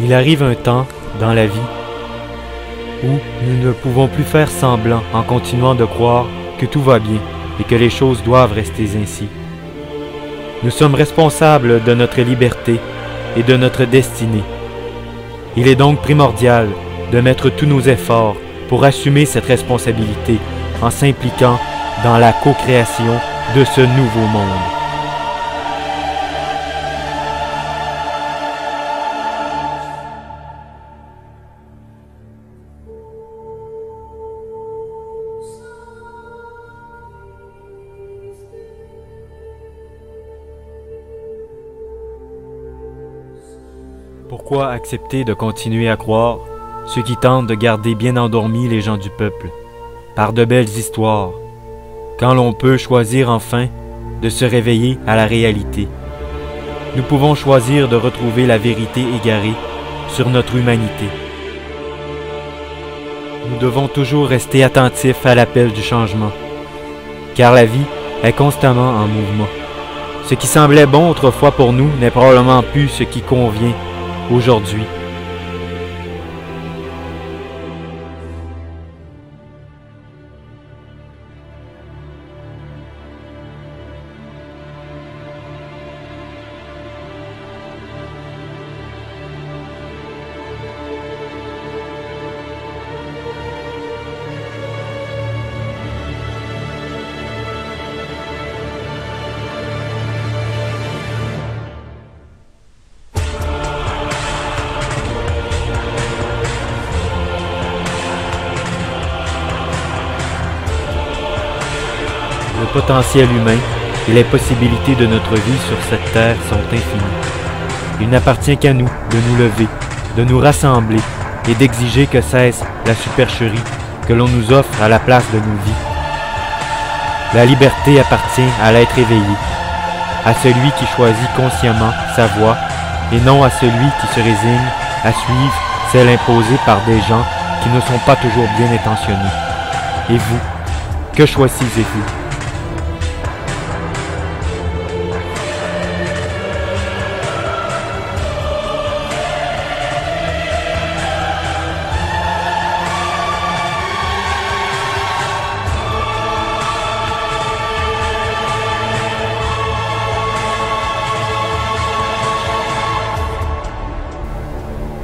Il arrive un temps dans la vie où nous ne pouvons plus faire semblant en continuant de croire que tout va bien et que les choses doivent rester ainsi. Nous sommes responsables de notre liberté et de notre destinée. Il est donc primordial de mettre tous nos efforts pour assumer cette responsabilité en s'impliquant dans la co-création de ce nouveau monde. Pourquoi accepter de continuer à croire ceux qui tentent de garder bien endormis les gens du peuple par de belles histoires, quand l'on peut choisir enfin de se réveiller à la réalité? Nous pouvons choisir de retrouver la vérité égarée sur notre humanité. Nous devons toujours rester attentifs à l'appel du changement, car la vie est constamment en mouvement. Ce qui semblait bon autrefois pour nous n'est probablement plus ce qui convient aujourd'hui. Potentiel humain et les possibilités de notre vie sur cette terre sont infinies. Il n'appartient qu'à nous de nous lever, de nous rassembler et d'exiger que cesse la supercherie que l'on nous offre à la place de nos vies. La liberté appartient à l'être éveillé, à celui qui choisit consciemment sa voie et non à celui qui se résigne à suivre celle imposée par des gens qui ne sont pas toujours bien intentionnés. Et vous, que choisissez-vous?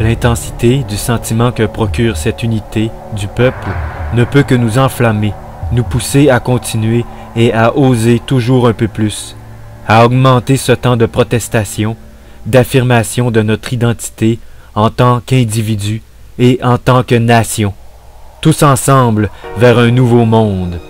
L'intensité du sentiment que procure cette unité du peuple ne peut que nous enflammer, nous pousser à continuer et à oser toujours un peu plus, à augmenter ce temps de protestation, d'affirmation de notre identité en tant qu'individu et en tant que nation, tous ensemble vers un nouveau monde.